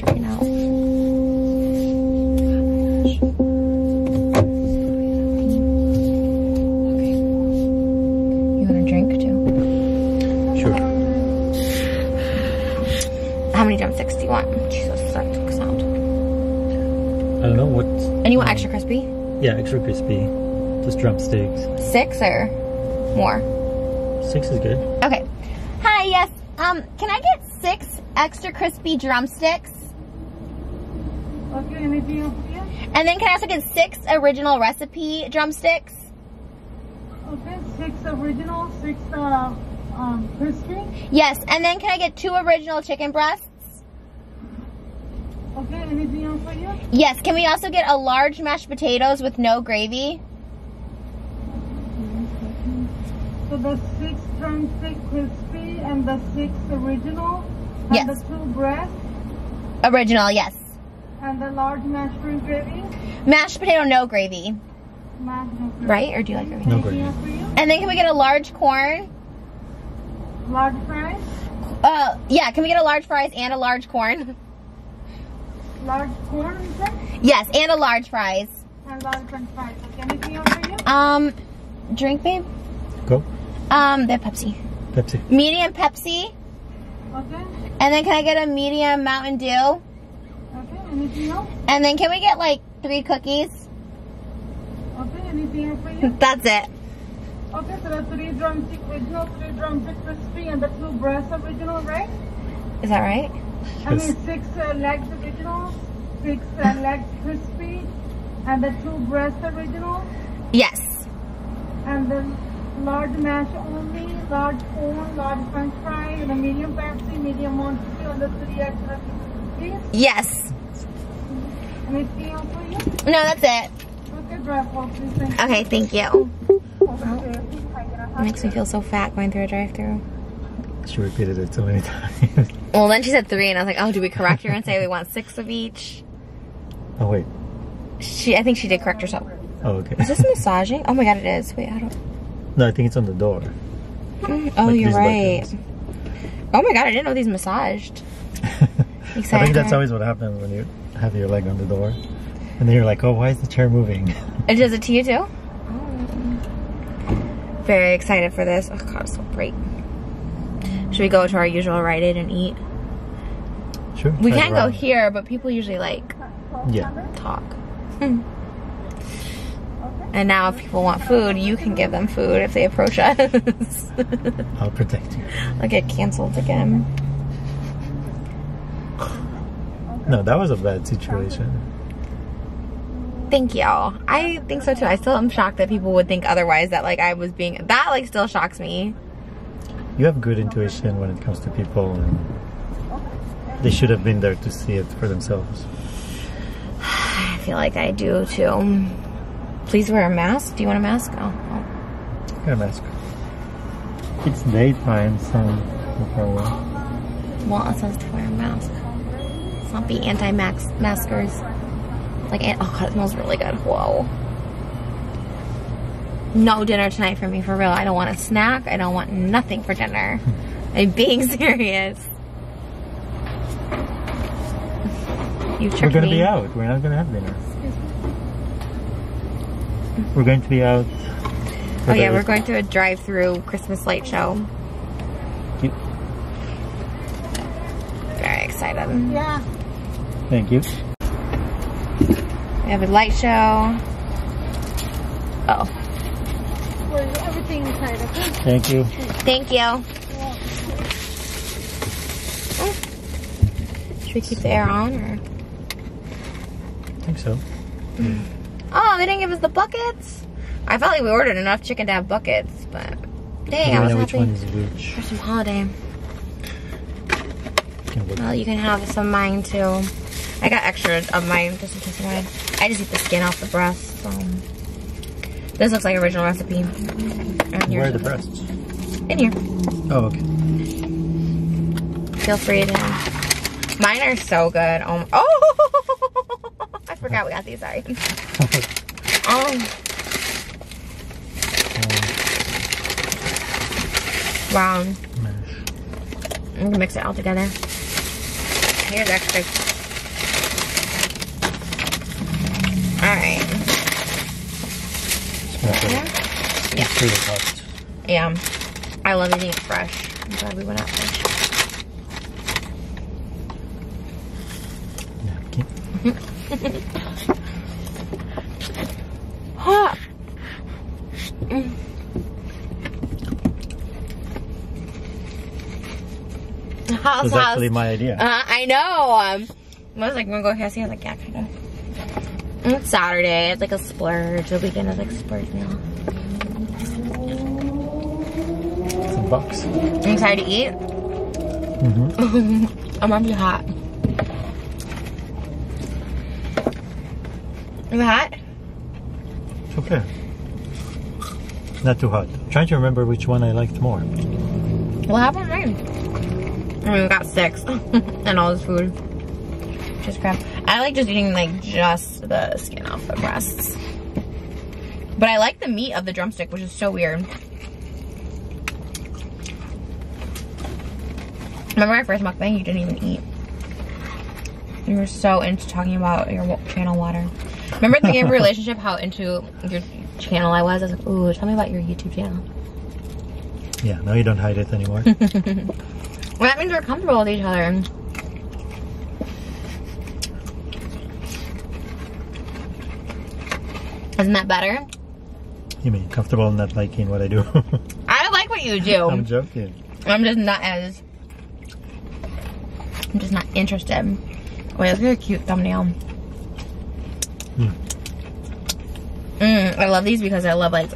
straighten out. You want a drink too? Sure. How many drumsticks do you want? Jesus, that took sound. I don't know what. And you want extra crispy? Yeah, extra crispy. Just drumsticks. Six or more? Six is good. Okay. Hi, yes. Um, can I get six extra crispy drumsticks? Okay, anything else for you? And then can I also get six original recipe drumsticks? Okay, six original, six uh, um, crispy. Yes, and then can I get two original chicken breasts? Okay, anything else for you? Yes, can we also get a large mashed potatoes with no gravy? So the six drumstick crispy and the six original. And Yes. the two breasts Original, yes. And the large mushroom gravy. Mashed potato, no gravy. Mashed mushroom. Right? Or do you like gravy? No Anything gravy. else for you? And then can we get a large corn? Large fries, Uh, yeah, can we get a large fries and a large corn? large corn, you said? Yes, and a large fries. and large french fries. Anything else for you? Um, drink, babe? Go. Um, they have Pepsi. Pepsi. Medium Pepsi. Okay, And then can I get a medium Mountain Dew? Okay, anything else? And then can we get like three cookies? Okay, anything else for you? That's it. Okay, so the three drumstick original, three drumstick crispy, and the two breasts original, right? Is that right? I mean, six uh, legs original, six uh, legs crispy, and the two breasts original, Yes. and the large mash only, large corn, large french fry, and a medium Pepsi, medium Mountain Dew, and the three extra please. Yes. Anything else for you? No, that's it. Okay, drive off, please. Thank you. Okay, thank you. Okay. It makes me feel so fat going through a drive-through. She repeated it so many times. Well, then she said three, and I was like, oh, do we correct her and say we want six of each? oh wait. She, I think she did correct herself. Oh okay. Is this massaging? Oh my god, it is. Wait, I don't. No, I think it's on the door. Mm, Oh, Like you're right. buttons. Oh my god, I didn't know these massaged. I think that's always what happens when you have your leg on the door. And then you're like, oh, why is the chair moving? It does it to you too? Very excited for this. Oh god, it's so bright. Should we go to our usual Rite Aid and eat? Sure. We can it go here, but people usually like Yeah. talk. Hmm. And now if people want food, you can give them food if they approach us. I'll protect you. I'll get canceled again. No, that was a bad situation. Thank y'all. I think so too. I still am shocked that people would think otherwise that like I was being that like still shocks me. You have good intuition when it comes to people, and they should have been there to see it for themselves. I feel like I do too. Please wear a mask. Do you want a mask? Oh, oh. Got a mask. It's daytime, so no problem. well, it says to wear a mask. Let's not be anti-max maskers. Like, oh god, it smells really good. Whoa. No dinner tonight for me, for real. I don't want a snack. I don't want nothing for dinner. I'm being serious. You We're gonna me. be out. We're not gonna have dinner. We're going to be out. Oh yeah, we're going to a drive-through Christmas light show. Yep. Very excited. Yeah. Thank you. We have a light show. Oh, Well, everything inside, okay? Thank you. thank you. Oh. Should we keep the air on or? I think so. Oh, they didn't give us the buckets. I felt like we ordered enough chicken to have buckets, but dang, I I don't was know which happy one is which. for some holiday. Well, you can have some of mine too. I got extra of mine just in case you wanted. I just eat the skin off the breast. So. This looks like original recipe. Where are the breasts? In here. Oh, okay. Feel free to. Mine are so good. Oh, oh! I forgot we got these. Sorry. Oh, wow. Um, mash. I'm gonna mix it all together. Here's extra right. Okay. Yeah. Pretty hot. Yeah. I love eating it fresh. I'm glad we went out fresh. Napkin. Hot. Mm. How's That's actually my idea. Uh, I know. Um, I was like, "Wanna go KFC?" I was like, "Yeah, kind of." It's Saturday. It's like a splurge. The weekend is like splurge meal. Bucks. I'm excited to eat. hmm I'm gonna be hot. Is it hot? It's okay. Not too hot. trying to remember which one I liked more. What happened mine? I mean, we got six and all this food. Just crap. I like just eating like just the skin off the breasts. But I like the meat of the drumstick, which is so weird. Remember our first mukbang? You didn't even eat. You were so into talking about your channel water. Remember the of relationship how into your channel I was? I was like, ooh, tell me about your YouTube channel. Yeah, now you don't hide it anymore. Well, that means we're comfortable with each other. Isn't that better? you mean comfortable in not liking what I do? I like what you do. I'm joking. I'm just not as. I'm just not interested. Wait, look at a cute thumbnail. Hmm. Mm, I love these because I love like.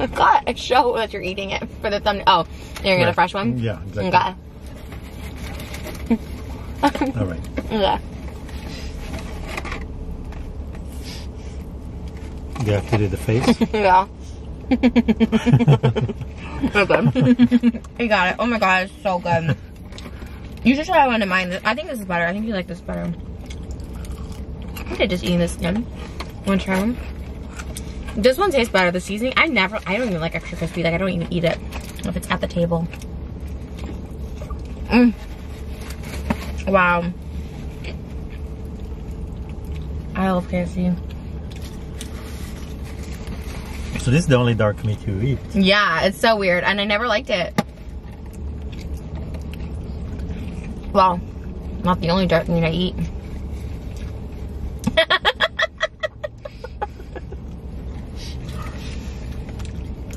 God, I show that you're eating it for the thumbnail. Oh, you're gonna get a fresh one. Yeah, exactly. Okay. All right. Okay. You have to do the face. Yeah. okay. you got it. Oh my god, it's so good. You should try one of mine. I think this is better. I think you like this better. I did just eating this skin. Want to try one? This one tastes better. The seasoning, I never, I don't even like extra crispy. Like, I don't even eat it if it's at the table. Mm. Wow. I love KFC. so this is the only dark meat you eat. Yeah, it's so weird, and I never liked it. Well, not the only dark meat I eat.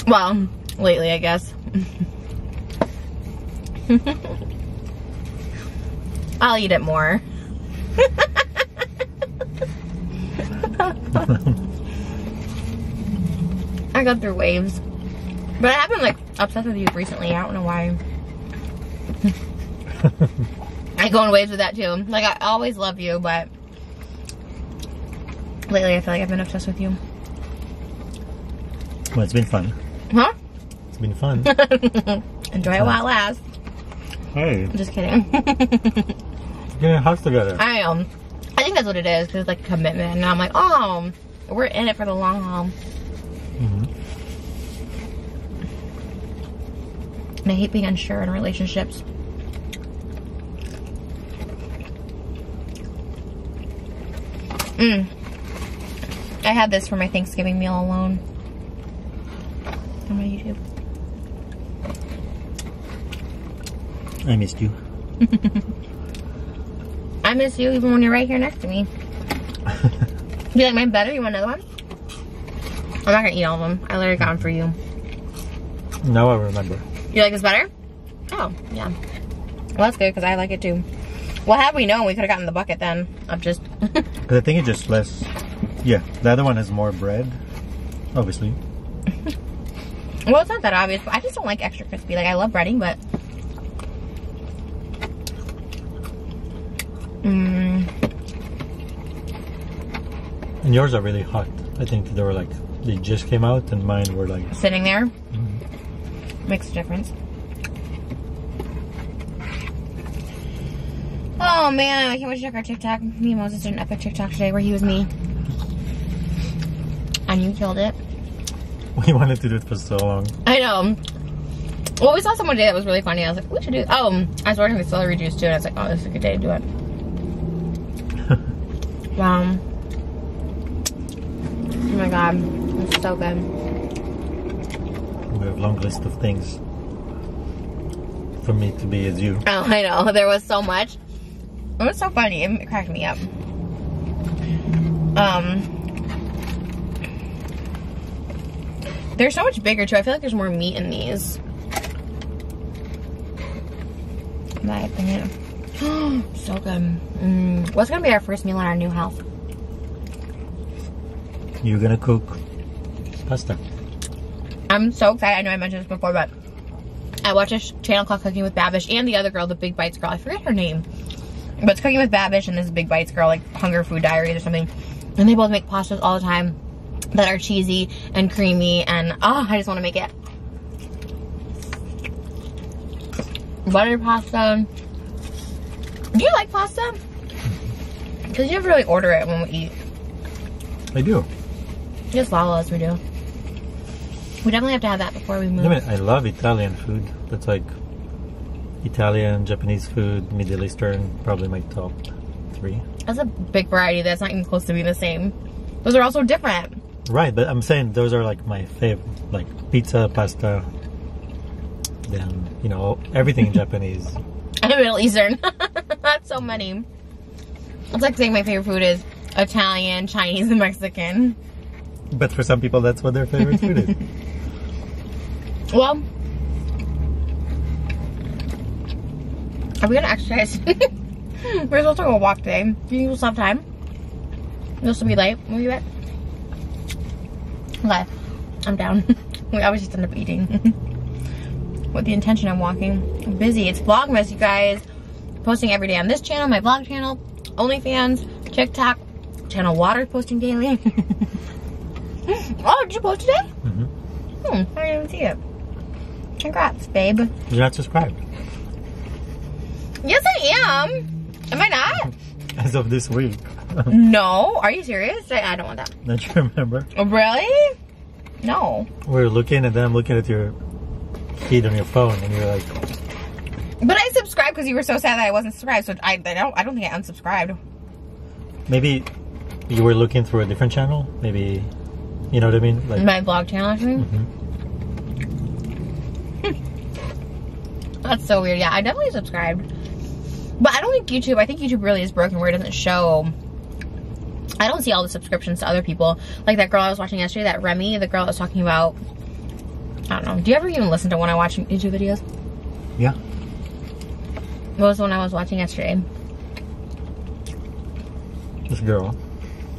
well, lately, I guess. I'll eat it more. I got through waves. But I have been like obsessed with you recently. I don't know why. I go waves with that too. Like I always love you, but lately I feel like I've been obsessed with you. Well, it's been fun. Huh? It's been fun. Enjoy it while it lasts. hey, I'm just kidding. getting a house together. I am. I think that's what it is because it's like a commitment, and I'm like, oh, we're in it for the long haul. Mhm. And I hate being unsure in relationships. Mm. I had this for my Thanksgiving meal alone. On my YouTube. I missed you. I miss you even when you're right here next to me. You like mine better? You want another one? I'm not gonna eat all of them. I literally got them for you. now I remember. You like this better? Oh, yeah. Well, that's good because I like it too. Well, had we known, we could have gotten the bucket then I'm just. But I think it's just less. Yeah, the other one has more bread. Obviously. well, it's not that obvious, but I just don't like extra crispy. Like, I love breading, but. Mm, And yours are really hot. I think they were like they just came out, and mine were like. sitting there Mhm. makes a difference. Oh man, I can't wait to check our TikTok. Me and Moses did an epic TikTok today where he was me. And you killed it. We wanted to do it for so long. I know. Well, we saw someone today that was really funny. I was like, we should do. Oh, I was ordering the celery juice too, and I was like, oh, this is a good day to do it. um, Oh my god, it's so good. We have a long list of things for me to be as you. Oh, I know. There was so much. It was so funny. It cracked me up. Um, they're so much bigger too. I feel like there's more meat in these. In my opinion. so good. Mm. What's gonna be our first meal in our new house? You're gonna cook pasta. I'm so excited. I know I mentioned this before, but I watched a channel called Cooking with Babish and the other girl, the Big Bites girl. I forget her name. But it's Cooking with Babish and this Big Bites girl, like Hunger Food Diaries or something. And they both make pastas all the time that are cheesy and creamy and oh, I just want to make it. Butter pasta. Do you like pasta? Because you never really order it when we eat. I do. Just Lala's we do. We definitely have to have that before we move. I mean, I love Italian food. That's like Italian, Japanese food, Middle Eastern, probably my top three. That's a big variety. That's not even close to being the same. Those are also different. Right, but I'm saying those are like my favorite, like pizza, pasta, then you know everything Japanese. And Middle Eastern. That's so many. It's like saying my favorite food is Italian, Chinese, and Mexican. But for some people, that's what their favorite food is. Well, are we gonna exercise? We're supposed to go walk today. Do you think we'll still have time? You'll still be late. Where you at? Okay, I'm down. we always just end up eating. With the intention of walking. I'm busy. It's Vlogmas, you guys. Posting every day on this channel, my vlog channel, OnlyFans, TikTok, channel Water posting daily. oh, did you post today? hmm Hmm, I didn't even see it. Congrats, babe. You're not subscribed Yes, I am. Am I not? as of this week. no. Are you serious? I, I don't want that. Don't you remember? Oh, really? No. We are looking, and then I'm looking at your feed on your phone, and you're like, But I subscribed because you were so sad that I wasn't subscribed. So I, I don't. I don't think I unsubscribed. maybe you were looking through a different channel. Maybe, you know what I mean? Like, My vlog channel, something. mhm. That's so weird. Yeah, I definitely subscribed. But I don't think YouTube. I think YouTube really is broken where it doesn't show. I don't see all the subscriptions to other people. Like that girl I was watching yesterday, that Remi, the girl I was talking about. I don't know. Do you ever even listen to when I watch YouTube videos? yeah. What was the one I was watching yesterday? This girl,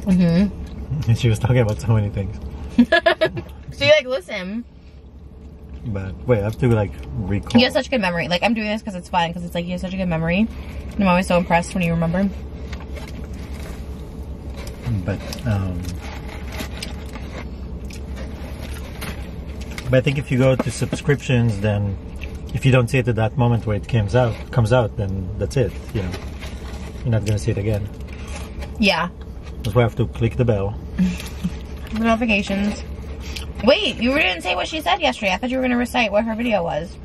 Mm-hmm. and she was talking about so many things. so you like listen. But wait, I have to like recall. You have such good memory. Like I'm doing this because it's fun. Because it's like you have such a good memory. And I'm always so impressed when you remember. but um, but I think if you go to subscriptions, then if you don't see it at that moment where it comes out, comes out, then that's it. You know, you're not gonna see it again. Yeah. That's why I have to click the bell. Notifications. Wait, you didn't say what she said yesterday. I thought you were gonna recite what her video was.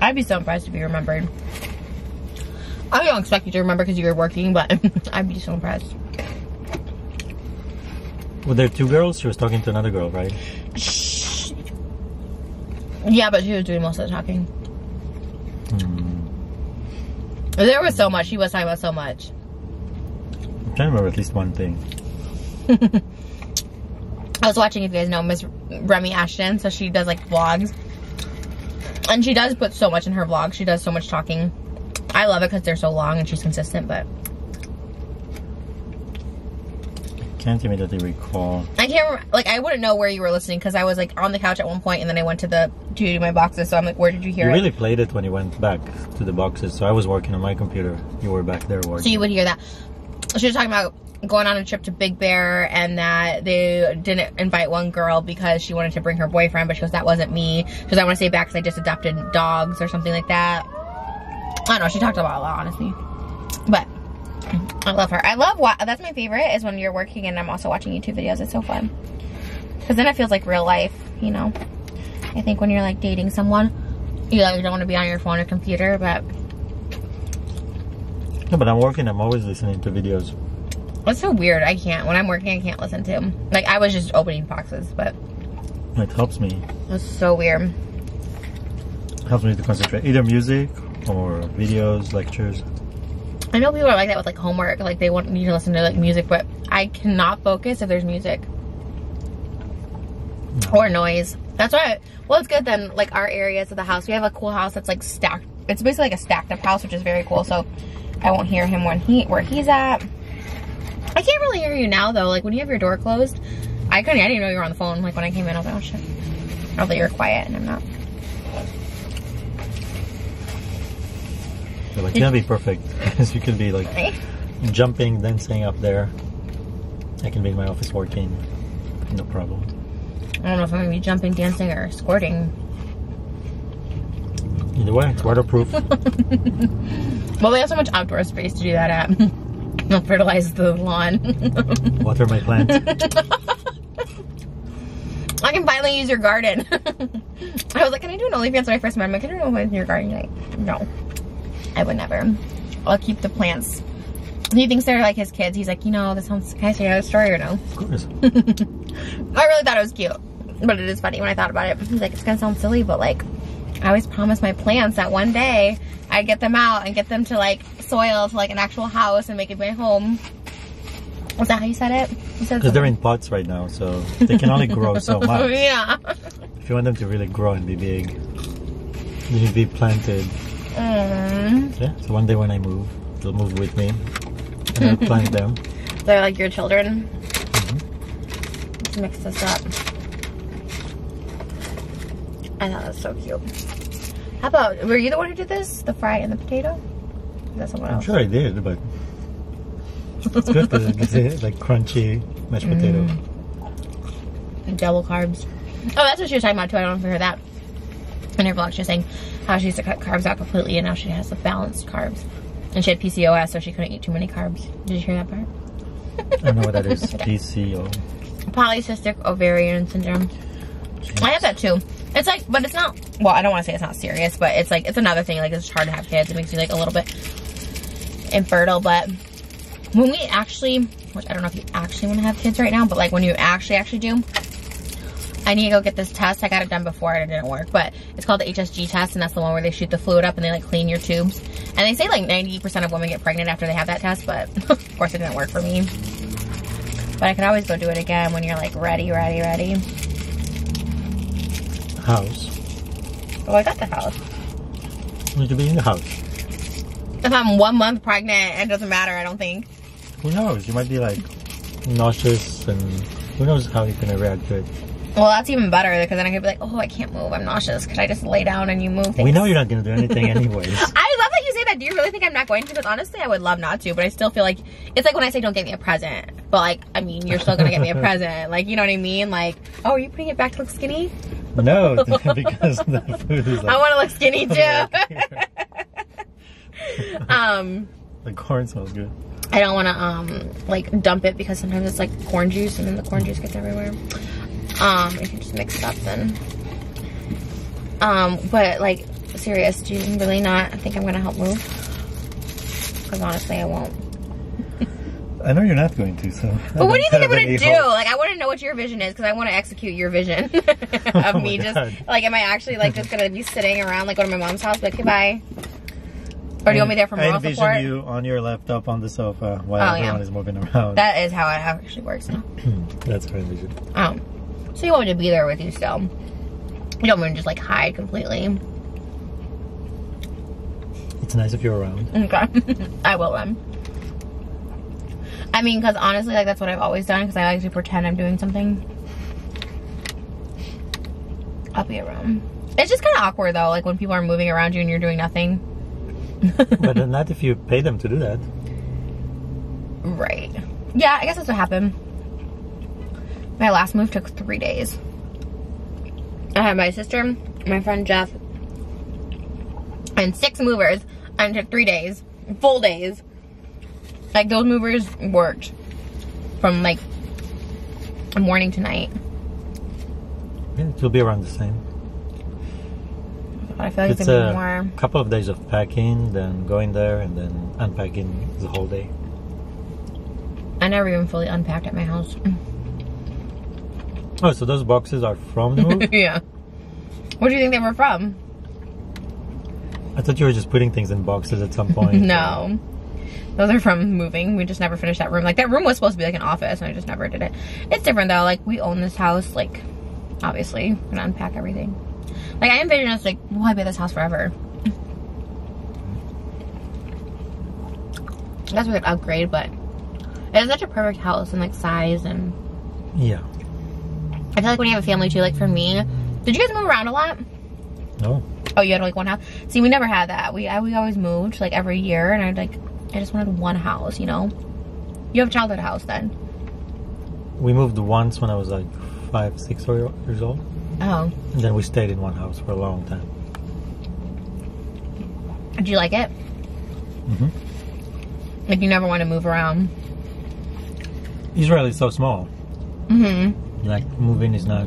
I'd be so impressed if you remembered. I don't expect you to remember because you were working, but I'd be so impressed. Were there two girls? She was talking to another girl, right? Shh. Yeah, but she was doing most of the talking. Hmm. There was so much. She was talking about so much. I'm trying to remember at least one thing. I was watching, if you guys know, Miss Remi Ashten. So she does like vlogs. And she does put so much in her vlog. She does so much talking. I love it because they're so long and she's consistent, but Can't immediately recall. I can't remember. Like, I wouldn't know where you were listening because I was like on the couch at one point and then I went to the to do my boxes. So I'm like, where did you hear You it? really played it when you went back to the boxes. So I was working on my computer. You were back there working. So you would hear that. She was talking about going on a trip to Big Bear and that they didn't invite one girl because she wanted to bring her boyfriend, but she goes, that wasn't me. Because I want to stay back because I just adopted dogs or something like that. I don't know. She talked about a lot, honestly. But I love her. I love what that's my favorite is when you're working and I'm also watching YouTube videos. It's so fun. Because then it feels like real life, you know. I think when you're like dating someone, you like don't want to be on your phone or computer, but No, but I'm working. I'm always listening to videos. It's so weird. I can't. When I'm working, I can't listen to. Him. Like, I was just opening boxes, but It helps me. it's so weird. Helps me to concentrate. Either music or videos, lectures. I know people are like that with like homework. Like, they want you to listen to like music, but I cannot focus if there's music hmm. or noise. That's why. Well, it's good then. Like our areas of the house, we have a cool house that's like stacked. It's basically like a stacked up house, which is very cool. So I won't hear him when he where he's at. I can't really hear you now though. Like when you have your door closed, I couldn't. I didn't know you were on the phone. Like when I came in, I was like, oh shit. Although you're quiet and I'm not. But like, can't be perfect. Because you can be like jumping, then staying up there. I can be in my office working. No problem. I don't know if I'm gonna be jumping, dancing, or squirting. Either way, it's waterproof. Well, they have so much outdoor space to do that at. They'll fertilize the lawn. Water my plants. I can finally use your garden. I was like, can I do an OnlyFans when I first met him? Like, I do an OnlyFans in your garden? You're like, no, I would never. I'll keep the plants. He thinks they're like his kids. He's like, you know, this sounds, can I say a story or no? Of course. I really thought it was cute, but it is funny when I thought about it. He's like, it's gonna sound silly, but like, I always promised my plants that one day I'd get them out and get them to like soil to like an actual house and make it my home. Was that how you said it? You said Because they're in pots right now, so they can only grow so much. yeah. If you want them to really grow and be big, they need to be planted. Mm. Yeah, so one day when I move, they'll move with me. And I'll plant them. They're like your children. Mm-hmm. Let's mix this up. I thought that was so cute. How about, were you the one who did this? The fry and the potato? Is that someone I'm else? sure I did, but it's good because it gives it like crunchy mashed mm. potato. And double carbs. Oh, that's what she was talking about too. I don't know if you heard that. In her vlog, she was saying how she used to cut carbs out completely and now she has the balanced carbs. And she had PCOS, so she couldn't eat too many carbs. Did you hear that part? I don't know what that is. PCO. Polycystic ovarian syndrome. I have that too. It's like, but it's not. Well, I don't want to say it's not serious, but it's like it's another thing. Like it's hard to have kids. It makes you like a little bit infertile. But when we actually, which I don't know if you actually want to have kids right now, but like when you actually actually do, I need to go get this test. I got it done before and it didn't work, but it's called the HSG test, and that's the one where they shoot the fluid up and they like clean your tubes. And they say like 90% of women get pregnant after they have that test, but of course it didn't work for me. But I could always go do it again when you're like ready, ready, ready. House. Oh, I got the house. You need to be in the house. If I'm one month pregnant, it doesn't matter, I don't think. Who knows? You might be like nauseous and who knows how you're gonna react to it. Well, that's even better because then I could be like, oh, I can't move. I'm nauseous. Could I just lay down and you move things? We know you're not gonna do anything anyways. I love that you say that. Do you really think I'm not going to? Because honestly, I would love not to, but I still feel like it's like when I say don't get me a present. But like, I mean, you're still gonna get me a present. Like, you know what I mean? Like, oh, are you putting it back to look skinny? no, because the food is like, I want to look skinny too. um, the corn smells good. I don't want to um like dump it because sometimes it's like corn juice and then the corn juice gets everywhere. Um, if you just mix it up then. Um, but like serious, do you really not I think I'm gonna help move? Because honestly, I won't. I know you're not going to, so. But what do you think I'm gonna do? Like, I want to know what your vision is because I want to execute your vision of Oh me my just God. like, am I actually like just gonna be sitting around like go to my mom's house, be like goodbye, or do you want me there for I moral envision support? you on your laptop on the sofa while Oh, yeah. everyone is moving around. That is how it actually works now. That's how I envision. Um, so you want me to be there with you still. You don't want to just like hide completely. It's nice if you're around. Okay. I will then. I mean, because honestly, like that's what I've always done because I like to pretend I'm doing something. I'll be around. It's just kind of awkward though, like when people are moving around you and you're doing nothing. but not if you pay them to do that. Right. Yeah, I guess that's what happened. My last move took three days. I had my sister, my friend Jeff, and six movers, and it took three days, full days. Like those movers worked from like morning to night. Yeah, it will be around the same. But I feel like it's, It's a be more. couple of days of packing, then going there, and then unpacking the whole day. I never even fully unpacked at my house. Oh, so those boxes are from the move? yeah. What do you think they were from? I thought you were just putting things in boxes at some point. No. Those are from moving. We just never finished that room. Like that room was supposed to be like an office and I just never did it. It's different though. Like we own this house. Like obviously we're gonna unpack everything. Like I envision us like we'll be at this house forever. That's we could upgrade, but it's such a perfect house and like size and Yeah. I feel like when you have a family too, like for me, did you guys move around a lot? No. Oh, you had like one house. See, we never had that. We I, we always moved like every year, and I'd like I just wanted one house. You know, you have a childhood house then. We moved once when I was like five, six or- years old. Oh, And then we stayed in one house for a long time. did you like it? Mhm. Like you never want to move around. Israel is so small. Mm-hmm. Like moving is not.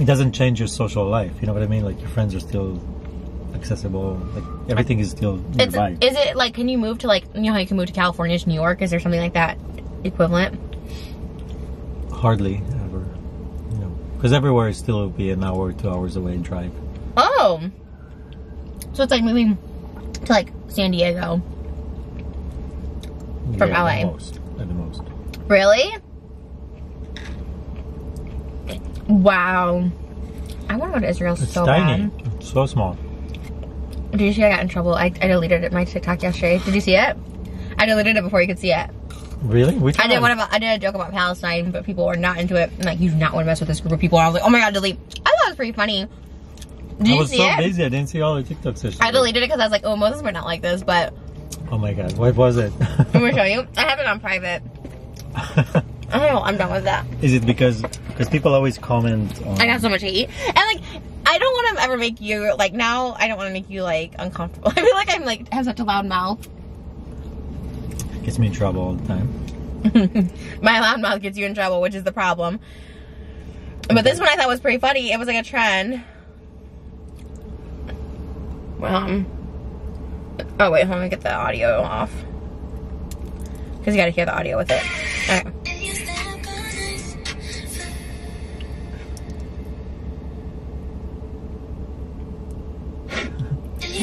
It doesn't change your social life. You know what I mean? Like your friends are still accessible. Like everything is still It's nearby. is it like can you move to like you know how you can move to California to New York? Is there something like that equivalent? Hardly ever. You know, because everywhere is still be an hour, two hours away in drive. Oh, so it's like moving to like San Diego. From Yeah, LA. At the most. At the most. Really? Wow. I want to go to Israel It's so tiny. bad. It's so small. Did you see I got in trouble? I, I deleted it my TikTok yesterday. Did you see it? I deleted it before you could see it. Really? Which I did one? about I did a joke about Palestine, but people were not into it. And like, you do not want to mess with this group of people. I was like, oh my god, delete. I thought it was pretty funny. Did I was so it? busy. I didn't see all the TikToks. sessions. I deleted it because I was like, oh, Moses would not like this, but Oh my god, what was it? I'm gonna show you. I have it on private. I don't know. I'm done with that. Is it because because people always comment on I got so much hate, and like, I don't want to ever make you like now. I don't want to make you like uncomfortable. I feel like I'm like have such a loud mouth. gets me in trouble all the time. My loud mouth gets you in trouble, which is the problem. But this one I thought was pretty funny. It was like a trend. Um. Oh wait, hold on. Let me get the audio off. Because you got to hear the audio with it. Okay.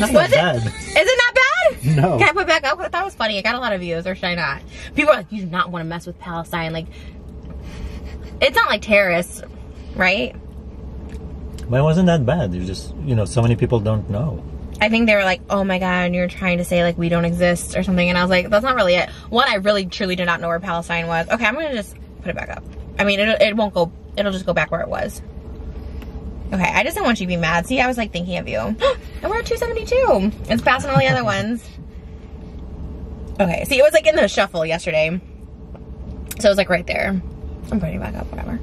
Not Was it? bad. Is it not bad? No. Can I put it back up? I thought it was funny. It got a lot of views, or should I not? People are like, you do not want to mess with Palestine. Like, it's not like terrorists, right? But it wasn't that bad. You just you know, so many people don't know. I think they were like, oh my god, and you're trying to say like we don't exist or something. And I was like, that's not really it. One, I really truly did not know where Palestine was. Okay, I'm gonna just put it back up. I mean, it, it won't go, it'll just go back where it was. Okay, I just don't want you to be mad. See, I was like thinking of you. and we're at 272. It's passing all the other ones. Okay, see, it was like in the shuffle yesterday. So it was like right there. I'm putting it back up, whatever.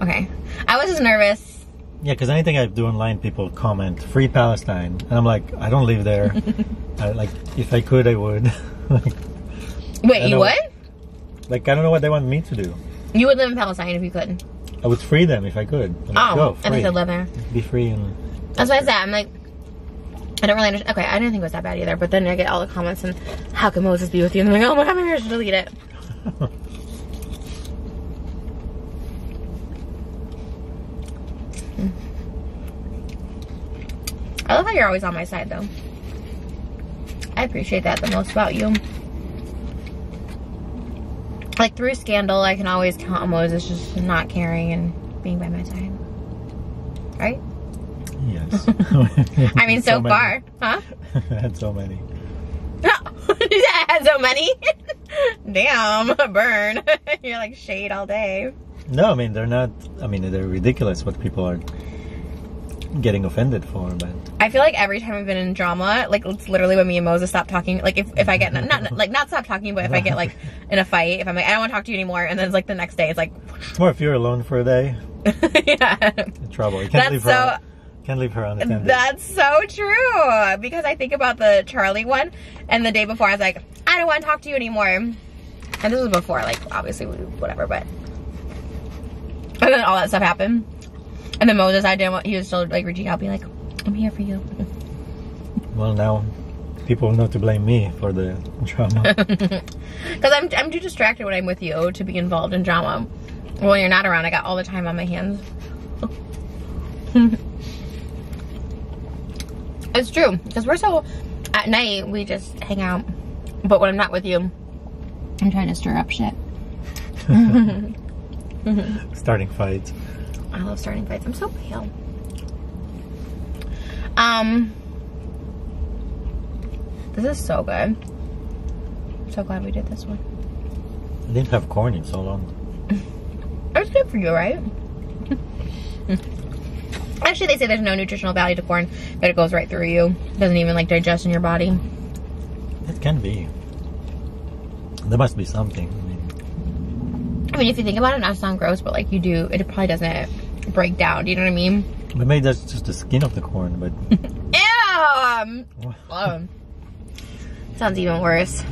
Okay. I was just nervous. Yeah, because anything I do online, people comment "Free Palestine," and I'm like, I don't live there. I, like, if I could, I would. like, Wait, I you would? like, I don't know what they want me to do. You would live in Palestine if you could. I would free them if I could. I'm like, Oh, go, free. they live there. Be free and That's what I said. I'm like, I don't really understand. Okay, I didn't think it was that bad either. But then I get all the comments and how can Moses be with you? And I'm like, oh my god, maybe I should delete it. I love how you're always on my side though. I appreciate that the most about you. Like through scandal, I can always count on Moses just not caring and being by my side. Right? yes. I mean, so, many. far, huh? I had so many. I had so many. Damn, burn. You're like shade all day. No, I mean they're not. I mean they're ridiculous. What people are getting offended for, but I feel like every time I've been in drama, like it's literally when me and Moses stop talking. Like if, if I get not like not stop talking, but if I get like in a fight, if I'm like I don't want to talk to you anymore, and then it's like the next day, it's like or if you're alone for a day, yeah. trouble. You can't That's leave so- her. Can't leave her unattended. That's so true. Because I think about the Charlie one, and the day before I was like, I don't want to talk to you anymore. And this was before, like, obviously, whatever, but. And then all that stuff happened. And then Moses, I didn't want, he was still, like, reaching out, being like, I'm here for you. Well, now people know to blame me for the drama. Because I'm, I'm too distracted when I'm with you to be involved in drama. When you're not around, I got all the time on my hands. it's true. Because we're so, at night, we just hang out. But when I'm not with you, I'm trying to stir up shit. Starting fights. I love starting fights. I'm so pale. Um, this is so good. I'm so glad we did this one. I didn't have corn in so long. It's good for you, right? Actually, they say there's no nutritional value to corn, that it goes right through you. It doesn't even like digest in your body. It can be. There must be something. I mean, I mean, if you think about it, not sound gross, but like you do, it probably doesn't break down. Do you know what I mean? but maybe that's just the skin of the corn. But Ew! Um, sounds even worse.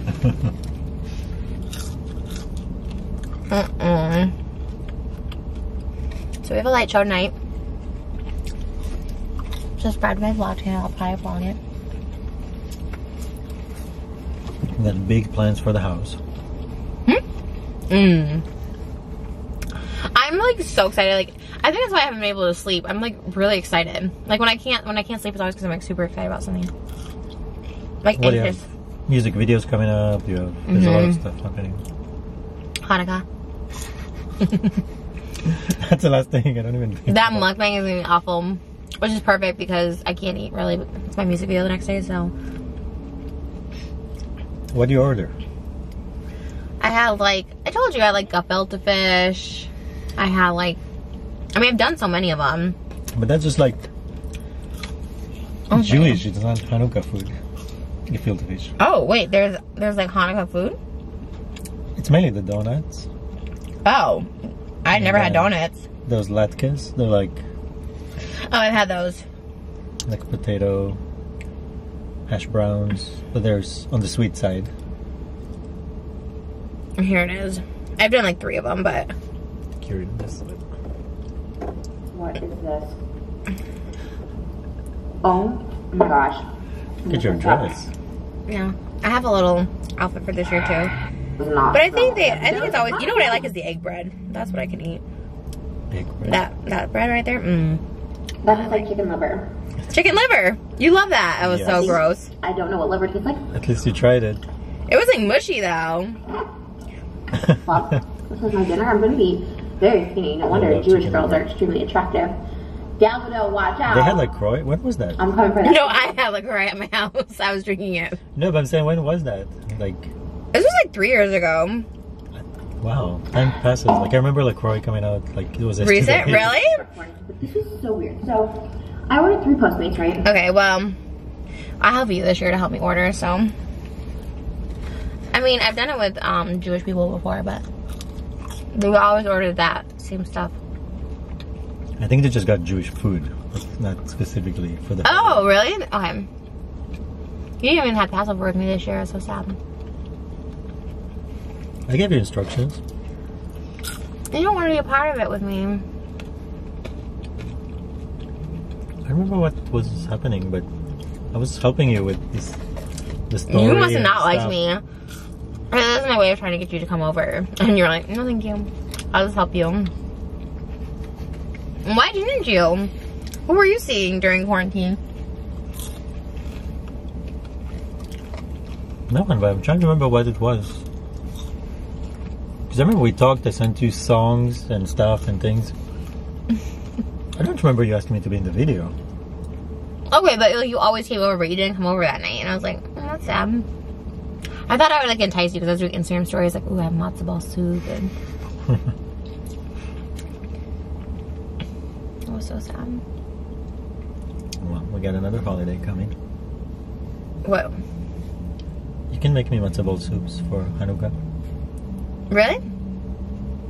So we have a light show tonight. Just to my vlog channel. I'll probably vlog it. got big plans for the house. Mm. I'm like so excited. Like I think that's why I haven't been able to sleep. I'm like really excited. Like when I can't when I can't sleep, it's always because I'm like super excited about something. Like What do you anxious. have? Music videos coming up. You have, there's a lot of Mhm. stuff happening. Hanukkah. That's the last thing. I don't even think That about. mukbang is gonna be awful, which is perfect because I can't eat really. It's my music video the next day, so What do you order? I had like I told you I had like gefilte fish. I had like, I mean I've done so many of them. But that's just like oh, Okay. Jewish. It's not Hanukkah food. You Gefilte fish. Oh wait, there's there's like Hanukkah food. It's mainly the donuts. Oh, I never had uh, donuts. Those latkes. They're like Oh, I've had those. like potato, hash browns. But there's on the sweet side. Here it is. I've done like three of them, but Curious. What is this? Oh my gosh. Get your dress. yeah, I have a little outfit for this year too. Not But I think they, I think it's always. You know what I like is the egg bread. That's what I can eat. Big bread. That that bread right there. Mmm. That is like chicken liver. Chicken liver. You love that. That was so gross. I don't know what liver tastes like. At least you tried it. It was like mushy though. Well, this is my dinner. I'm going to be very skinny. No wonder love Jewish girls are extremely attractive. Gals know, watch out. They had like Croy. When was that? I'm coming for that. No, I had like right at my house. I was drinking it. No, but I'm saying when was that? Like, This was like three years ago. wow, time passes. Like I remember LaCroix coming out. Like it was Recent, yesterday. really? This is so weird. So, I ordered three Postmates, right? Okay, well, I have you this year to help me order. So, I mean, I've done it with um, Jewish people before, but they always ordered that same stuff. I think they just got Jewish food, not specifically for the. Oh, really? Okay. You didn't even have Passover with me this year. It's so sad. I gave you instructions. You don't want to be a part of it with me. I remember what was happening, but I was helping you with this. The story. You must have not stuff. me. This is my way of trying to get you to come over. And you're like, no, thank you. I'll just help you. Why didn't you? Who were you seeing during quarantine? No one, but I'm trying to remember what it was. Because I remember we talked. I sent you songs and stuff and things. I don't remember you asking me to be in the video. Okay, but like, you always came over, but you didn't come over that night. And I was like, oh, that's sad. I thought I would like entice you because I was doing Instagram stories like, ooh, I have matzo ball soup. And it was so sad. Well, we got another holiday coming. What? You can make me matzo ball soups for Hanukkah. Really?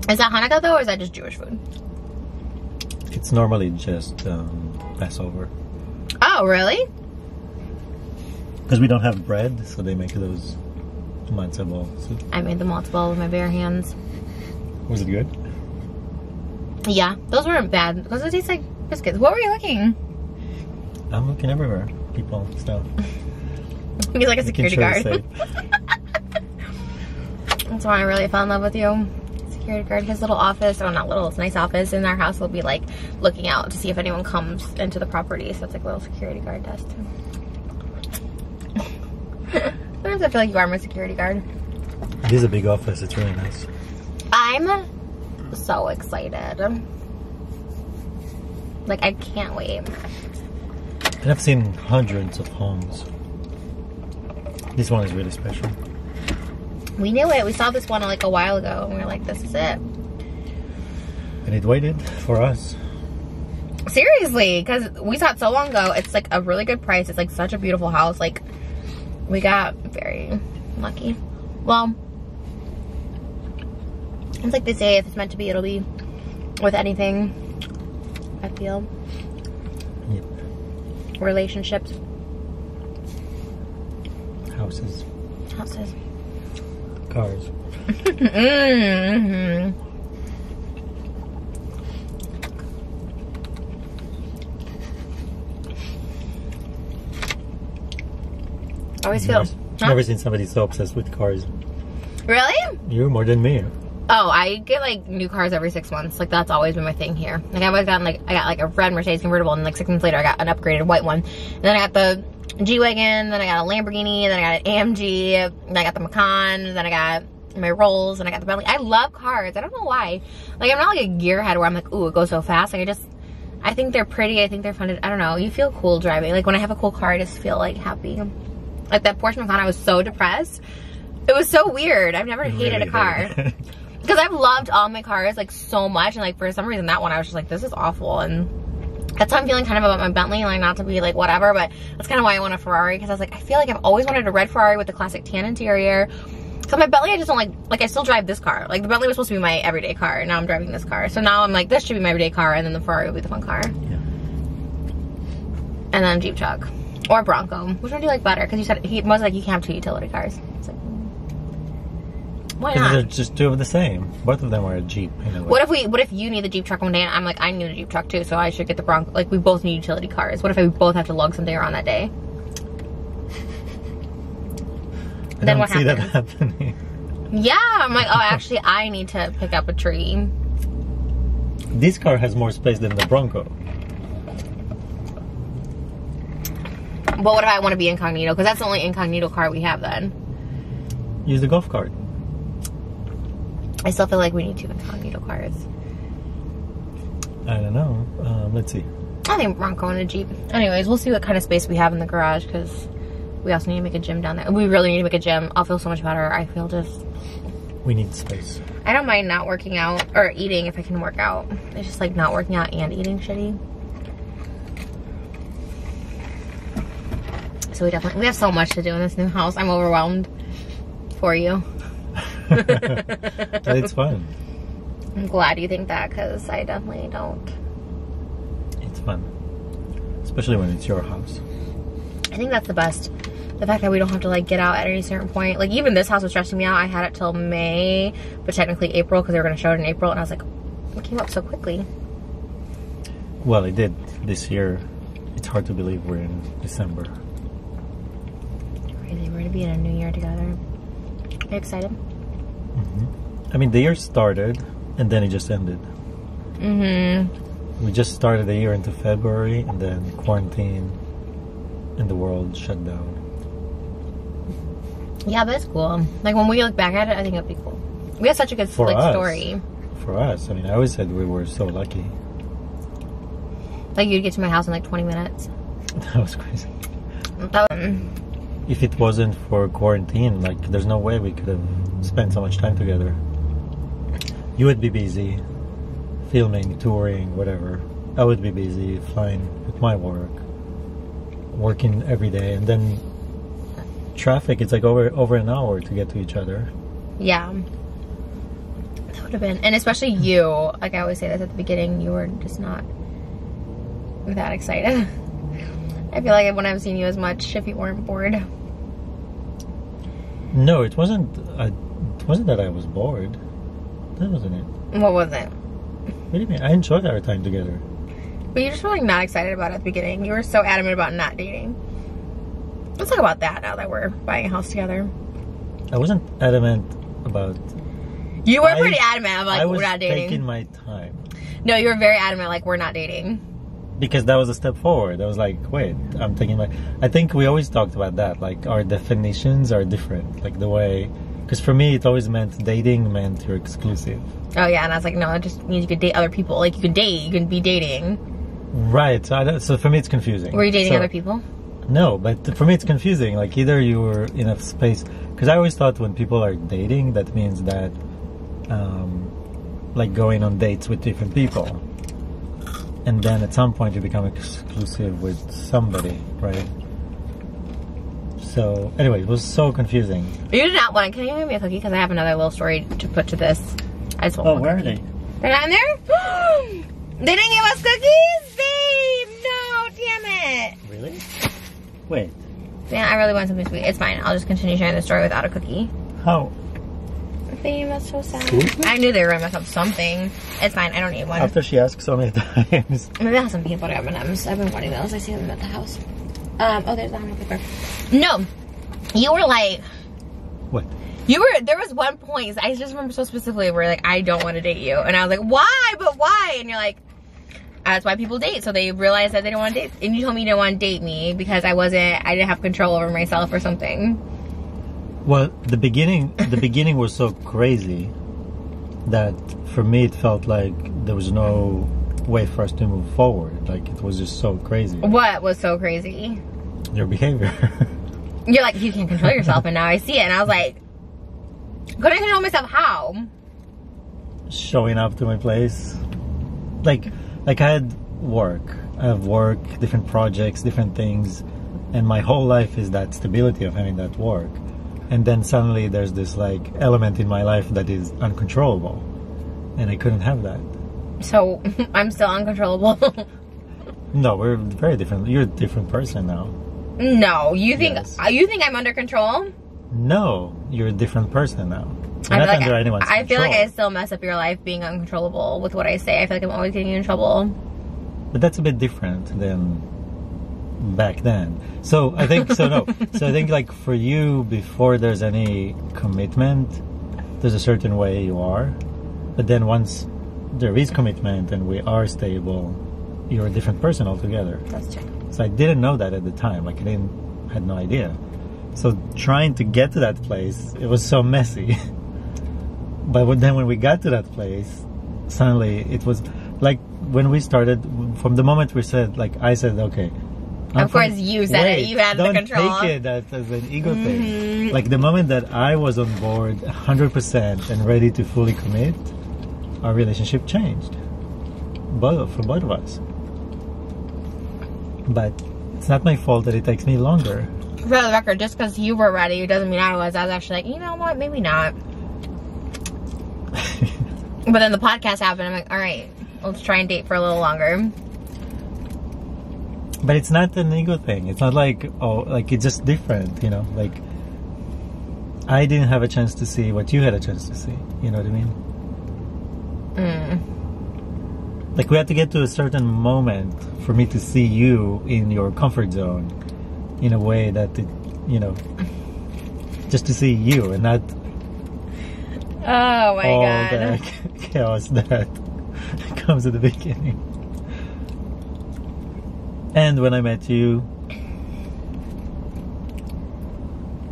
Is that Hanukkah though, or is that just Jewish food? It's normally just um, Passover. Oh, really? Because we don't have bread, so they make those matzo ball. I made the matzo ball with my bare hands. Was it good? Yeah, those weren't bad Those it tastes like biscuits. What were you looking? I'm looking everywhere. People, stuff. He's like a security sure guard. That's why I really fell in love with you. Security guard, his little office, oh not little, it's a nice office in our house will be like looking out to see if anyone comes into the property. So it's like a little security guard desk too. Sometimes I feel like you are my security guard. It is a big office. It's really nice. I'm so excited. Like I can't wait. And I've seen hundreds of homes. This one is really special. We knew it. We saw this one like a while ago and we were like, this is it. And it waited for us. Seriously, because we saw it so long ago. It's like a really good price. It's like such a beautiful house. Like we got very lucky. Well, it's like they say, if it's meant to be, it'll be. With anything, I feel Yep. relationships, Houses, houses. cars. hmm I always feel. Never, Huh? never seen somebody so obsessed with cars. Really? You more than me. Oh, I get like new cars every six months. Like that's always been my thing here. Like I've always gotten like I got like a red Mercedes convertible, and like six months later I got an upgraded white one. And then I got the G wagon, then I got a Lamborghini, then I got an AMG, then I got the Macan, then I got my Rolls, and I got the Bentley. I love cars. I don't know why. Like I'm not like a gearhead where I'm like, ooh, it goes so fast. Like I just, I think they're pretty. I think they're fun. To, I don't know. You feel cool driving. Like when I have a cool car, I just feel like happy. Like that Porsche Macan, I was so depressed. It was so weird. I've never hated Really a car because I've loved all my cars like so much, and like for some reason that one I was just like, this is awful, and that's how I'm feeling kind of about my Bentley. Like not to be like whatever, but that's kind of why I want a Ferrari because I was like, I feel like I've always wanted a red Ferrari with the classic tan interior. Cause my Bentley, I just don't like. Like I still drive this car. Like the Bentley was supposed to be my everyday car, and now I'm driving this car. So now I'm like, this should be my everyday car, and then the Ferrari will be the fun car, Yeah. and then Jeep truck or Bronco. Which one do you like better? Because you said he was like you can't have two utility cars. It's like, mm. why Because not? they're just two of the same. Both of them are a Jeep. What if we? What if you need the Jeep truck one day and I'm like, I need a Jeep truck too, so I should get the Bronco. Like we both need utility cars. What if we both have to lug something around that day? I then what see that happens? happening. Yeah, I'm like, oh, actually, I need to pick up a tree. This car has more space than the Bronco. But what if I want to be incognito? Because that's the only incognito car we have. Then Use the golf cart. I still feel like we need two incognito cars. I don't know. Um, let's see. I think Bronco and a Jeep. Anyways, we'll see what kind of space we have in the garage because we also need to make a gym down there. We really need to make a gym. I'll feel so much better. I feel just We need space. I don't mind not working out or eating if I can work out. It's just like not working out and eating shitty. So we definitely we have so much to do in this new house. I'm overwhelmed for you. But it's fun. I'm glad you think that because I definitely don't. It's fun. Especially when it's your house. I think that's the best. The fact that we don't have to like get out at any certain point. Like even this house was stressing me out. I had it till May, but technically April because they were going to show it in April, and I was like, it came up so quickly. Well, it did this year. It's hard to believe we're in December. Crazy. We're gonna be in a new year together. Are you excited? I mean, the year started and then it just ended. Mm-hmm. We just started the year into February and then quarantine and the world shut down. Yeah, but it's cool. Like when we look back at it, I think it'd be cool. We had such a good For like us. story. For us, I mean, I always said we were so lucky. Like you'd get to my house in like 20 minutes. That was crazy. That was, If it wasn't for quarantine, like, there's no way we could have spent so much time together. You would be busy filming, touring, whatever. I would be busy flying with my work, working every day, and then traffic. It's like over over an hour to get to each other. yeah. That would have been, and especially you. Like I always say this at the beginning, you were just not that excited. I feel like I wouldn't have seen you as much if you weren't bored. No, it wasn't. I, it wasn't that I was bored. That wasn't it. What was it? What do you mean? I enjoyed our time together. But you just were like not excited about it at the beginning. You were so adamant about not dating. Let's talk about that now that we're buying a house together. I wasn't adamant about. You were I- pretty adamant about I like was we're not dating. taking my time No, you were very adamant like we're not dating. Because that was a step forward. I was like, wait, I'm thinking my. I think we always talked about that. Like our definitions are different. Like the way, because for me, it always meant dating meant you're exclusive. Oh yeah, and I was like, no, it just means you could date other people. Like you can date, you can be dating. Right. So, so for me, it's confusing. Were you dating So- other people? No, but for me, it's confusing. Like either you were in a space because I always thought when people are dating, that means that, um, like going on dates with different people, and then at some point you become exclusive with somebody, right? So anyway, it was so confusing. You did not want. Can you give me a cookie? Because I have another little story to put to this. I just want Oh, where are they? They're not in there. they didn't give us cookies, babe. No, damn it. Really? Wait, Yeah, I really want something sweet. It's fine. I'll just continue sharing the story without a cookie. how? Babe, that's so sad. Seriously? I knew they were gonna mess up something. It's fine. I don't need one. After she asked so many times. Maybe I'll have some peanut butter M&Ms. I've been wanting those. I see them at the house. Um. Oh, there's the hammer paper. No, you were like, What? you were. There was one point. I just remember so specifically where like I don't want to date you, and I was like, why? But why? And you're like, that's why people date. So they realize that they don't want to date. And you told me you didn't want to date me because I wasn't. I didn't have control over myself or something. Well, the beginning, the beginning was so crazy that for me it felt like there was no way for us to move forward. Like it was just so crazy. What was so crazy? Your behavior. You're like, you can't control yourself, and now I see it. And I was like, couldn't control myself. How? Showing up to my place, like, like I had work. I have work, different projects, different things, and my whole life is that stability of having that work. And then suddenly there's this like element in my life that is uncontrollable, and I couldn't have that. So I'm still uncontrollable. No, we're very different. You're a different person now. no, you think Yes. uh, you think I'm under control? No, you're a different person now. You're I not feel, like under I, feel like I still mess up your life being uncontrollable with what I say. I feel like I'm always getting you in trouble. But that's a bit different than back then. So I think so. No, so I think like for you, before there's any commitment, there's a certain way you are. But then once there is commitment and we are stable, you're a different person altogether. That's true. So I didn't know that at the time. Like I didn't had no idea. So trying to get to that place, it was so messy. but when- then when we got to that place, suddenly it was like when we started. From the moment we said, like I said, okay. Of course you said it. You had the don't control. Mm-hmm. take it as, as an ego thing. Like the moment that I was on board 100% and ready to fully commit, our relationship changed. Both for both of us. But it's not my fault that it takes me longer. For the record, just because you were ready doesn't mean I was. I was actually like, you know what, maybe not. But then the podcast happened. I'm like, all right, let's try and date for a little longer. But it's not an ego thing. It's not like oh, like it's just different, you know. Like I didn't have a chance to see what you had a chance to see. You know what I mean? Mm. Like we had to get to a certain moment for me to see you in your comfort zone, in a way that it, you know, just to see you and not Oh my all god. the chaos that comes at the beginning. And when I met you,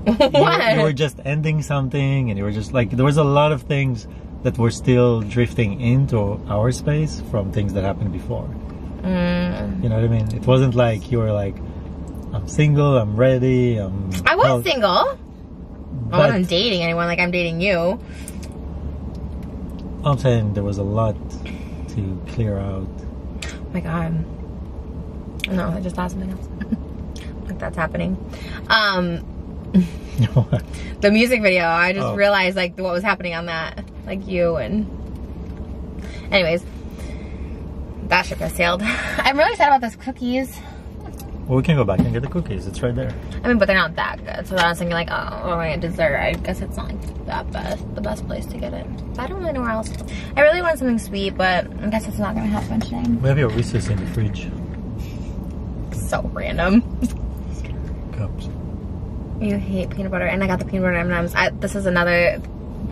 you, what? you were just ending something and you were just like there was a lot of things that were still drifting into our space from things that happened before Mm. you know what i mean it wasn't like you were like i'm single i'm ready i'm I was single. I but wasn't dating anyone like I'm dating you. i'm saying there was a lot to clear out Oh my god. No, I just thought something else. like that's happening. Um, the music video, I just Oh. realized like what was happening on that. Like you and anyways. That ship has sailed. I'm really sad about those cookies. well we can go back and get the cookies it's right there I mean, but they're not that good. So I was thinking like, oh, we're to dessert. I guess it's not like that best, the best place to get it. I don't really know where else. I really want something sweet, but I guess it's not going to happen today. we have your Reese's in the fridge So random. cups You hate peanut butter, and I got the peanut butter M&Ms. I, this is another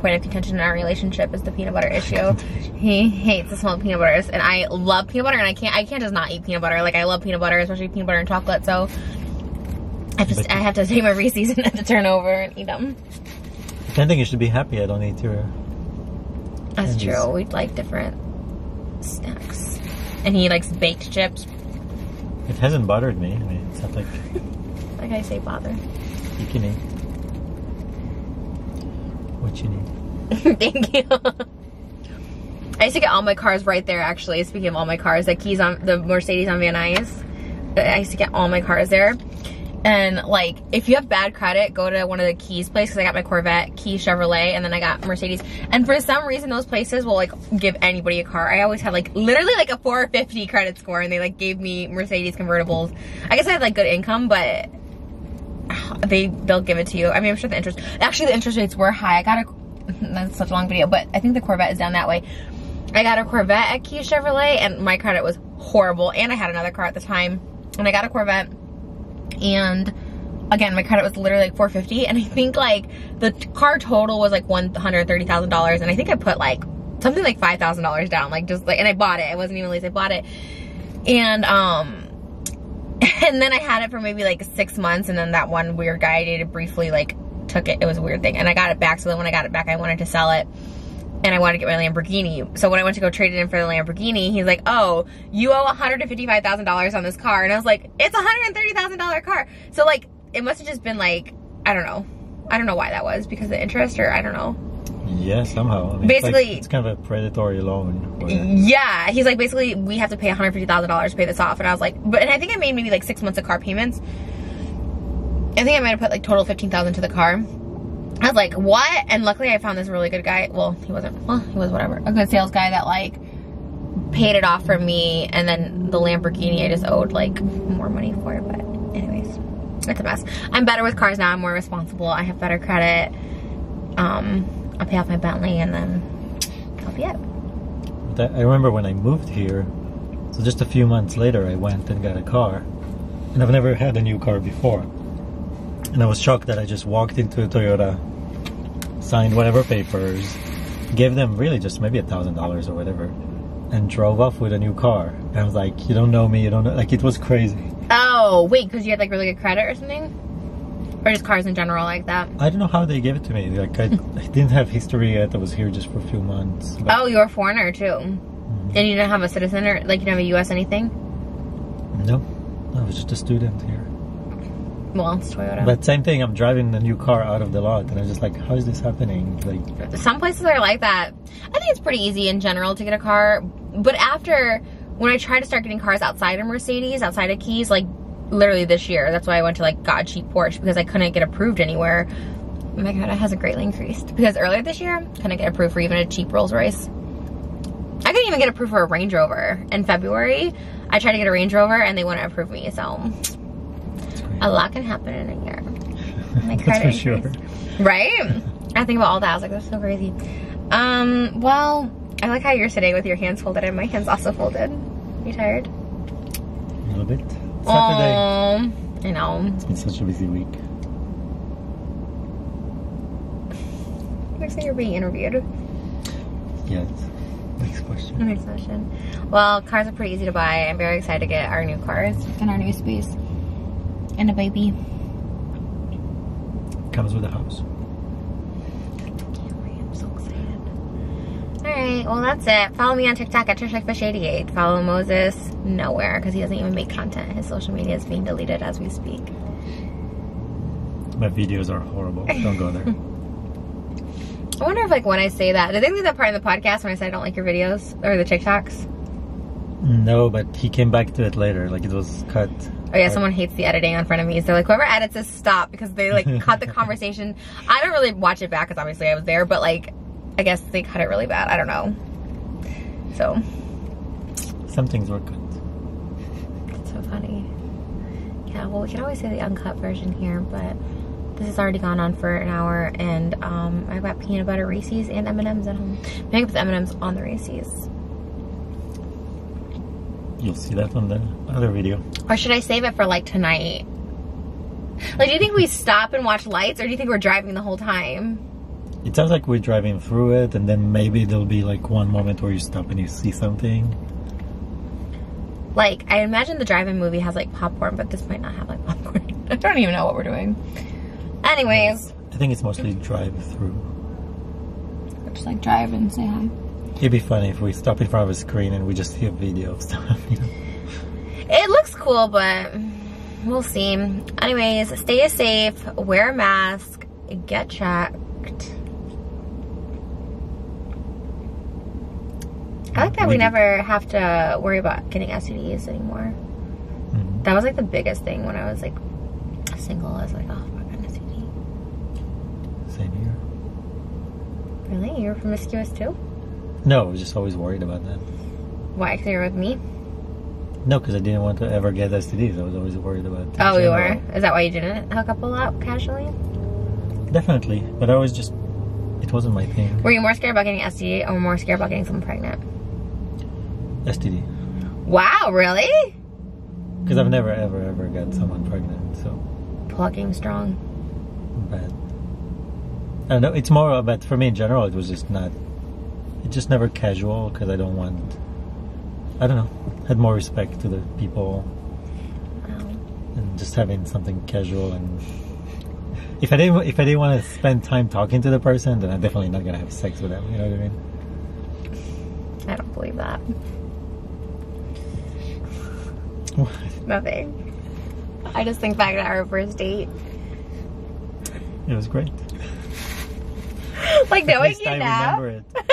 point of contention in our relationship is the peanut butter issue. he hates the smell of peanut butters, and I love peanut butter, and I can't I can't just not eat peanut butter. Like I love peanut butter, especially peanut butter and chocolate. So I just But- I have to take my Reese's and have to turn over and eat them. I think you should be happy I don't eat your. That's Candies. true. We like different snacks, and he likes baked chips. It hasn't bothered me. I mean, it's not like Like I say, bother. you can eat what you need. Thank you. I used to get all my cars right there. Actually, speaking of all my cars, the Keyes on the Mercedes on Van Nuys. I used to get all my cars there. And like, if you have bad credit, go to one of the Keyes places. I got my Corvette, Key Chevrolet, and then I got Mercedes. And for some reason, those places will like give anybody a car. I always had like literally like a 450 credit score, and they like gave me Mercedes convertibles. I guess I had like good income, but they they'll give it to you. I mean, I'm sure the interest actually the interest rates were high. I got a that's such a long video, but I think the Corvette is down that way. I got a Corvette at Key Chevrolet, and my credit was horrible. And I had another car at the time, and I got a Corvette, and again, my credit was literally like 450, and I think like the car total was like one hundred thirty thousand dollars, and I think I put like something like five thousand dollars down, like just like, and I bought it. It wasn't even lease, I bought it, and um. And then I had it for maybe like six months, and then that one weird guy I dated briefly like took it. It was a weird thing, and I got it back. So then when I got it back, I wanted to sell it, and I wanted to get my Lamborghini. So when I went to go trade it in for the Lamborghini, he's like, "Oh, you owe one hundred and fifty-five thousand dollars on this car," and I was like, "It's a hundred and thirty thousand dollar car." So like, it must have just been like, I don't know, I don't know why that was because of the interest, or I don't know. Yeah, somehow. I mean, it's like- Basically- it's, kind of a predatory loan. Yeah, he's like basically we have to pay one hundred fifty thousand dollars to pay this off, and I was like, but and I think I made maybe like six months of car payments. I think I might have put like total fifteen thousand to the car. I was like, what? And luckily I found this really good guy. Well, he wasn't. Well, he was whatever. A good sales guy that like paid it off for me, and then the Lamborghini I just owed like more money for. But anyways, it's a mess. I'm better with cars now. I'm more responsible. I have better credit. Um, I'll pay off my Bentley, and then that'll be it. I remember when I moved here, so just a few months later, I went and got a car. And I've never had a new car before. And I was shocked that I just walked into a Toyota, signed whatever papers, gave them really just maybe a thousand dollars or whatever, and drove off with a new car. And I was like, you don't know me, you don't know. Like, it was crazy. Oh, wait, because you had like really good credit or something? Or just cars in general like that? I don't know how they gave it to me. Like, I, I didn't have history yet. I was here just for a few months. But Oh, you're a foreigner too. Mm-hmm. And you didn't have a citizen or like you didn't have a US anything? No, I was just a student here. Well, it's Toyota. But same thing, I'm driving the new car out of the lot, and I'm just like, how is this happening? Like, Some places are like that. I think it's pretty easy in general to get a car. But after, when I tried to start getting cars outside of Mercedes, outside of Keyes, like literally this year, that's why I went to like got a cheap Porsche because I couldn't get approved anywhere. Oh My credit hasn't greatly increased because earlier this year, I couldn't get approved for even a cheap Rolls Royce. I couldn't even get approved for a Range Rover in February. I tried to get a Range Rover and they wouldn't approve me. So. A lot can happen in a year. My That's for sure. increased. Right? I think about all that. I was like, that's so crazy. Um, well, I like how you're sitting with your hands folded and my hands also folded. You tired? A little bit. Saturday. Oh, I know. It's been such a busy week. Looks like you're being interviewed. Yes. Next question. Next question. Well, cars are pretty easy to buy. I'm very excited to get our new cars and our new space. And a baby. Comes with the house. I'm so excited. Alright, well that's it. Follow me on TikTok at TrishLikeFish88. Follow Moses nowhere because he doesn't even make content. His social media is being deleted as we speak. My videos are horrible. Don't go there. I wonder if like when I say that, did they leave that part in the podcast when I said I don't like your videos or the TikToks? no, but he came back to it later. Like it was cut. Oh yeah, someone hates the editing on front of me. So like whoever edits this, stop because they like cut the conversation. I don't really watch it back because obviously I was there, but like I guess they cut it really bad. I don't know. So Some things were cut. it's so funny. Yeah, well we can always say the uncut version here, but this has already gone on for an hour, and um, I've got peanut butter Reese's and M and M's at home. Maybe put the M and M's on the Reese's, You'll see that on the other video. or should I save it for like tonight Like, do you think we stop and watch lights, or do you think we're driving the whole time? It sounds like we're driving through it, and then maybe there'll be like one moment where you stop and you see something. Like, I imagine the drive-in movie has like popcorn, but this might not have like popcorn. I don't even know what we're doing. Anyways, I think it's mostly drive through. just like drive and say hi. It'd be funny if we stop in front of a screen and we just see a video of stuff. You know? It looks cool, but we'll see. Anyways, stay safe, wear a mask, get checked. I like that we never have to worry about getting STDs anymore. Mhm. That was like the biggest thing when I was like single. I was like, oh, fuck, an STD. Same here. Really? You're promiscuous too? No, I was just always worried about that. Why? Because you're with me? No, because I didn't want to ever get STDs. I was always worried about. Oh, you were? Is that why you didn't hook up a lot casually? Definitely, but I was just. It wasn't my thing. Were you more scared about getting STD or more scared about getting someone pregnant? STD. Wow, really? Because I've never, ever, ever got someone pregnant. So Plugging strong. But. I don't know. It's more about for me in general. It was just not. It's just never casual because I don't want. I don't know. Had more respect to the people Um, and just having something casual and. If I didn't, if I didn't want to spend time talking to the person, then I'm definitely not gonna have sex with them. You know what I mean? I don't believe that. Nothing. I just think back to our first date. It was great. like knowing you I now. remember it.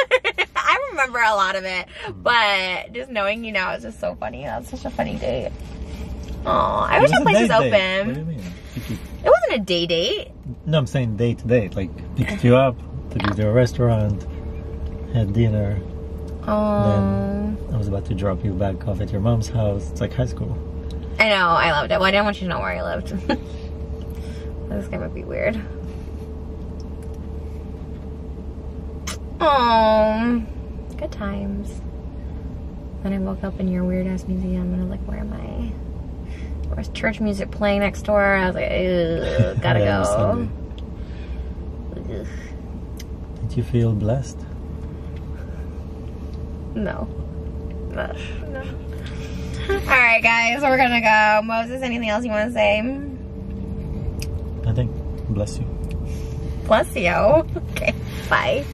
I remember a lot of it, mm-hmm. but just knowing you now is just so funny. That was such a funny date. Oh, I wish was that place was date date. open. What do you mean? You- It wasn't a day date. No, I'm saying date to date. Like picked you up, took you to a restaurant, had dinner. Oh, Then I was about to drop you back off at your mom's house. It's like high school. I know. I loved it. Well, I didn't want you to know where I lived. this guy might be weird. Oh, good times. Then I woke up in your weird ass museum and I'm like, where am I? There's church music playing next door. I was like, gotta go. Did you feel blessed? No. No. no. All right, guys, we're gonna go. Moses, anything else you want to say? I think. Bless you. Bless you. Okay, bye.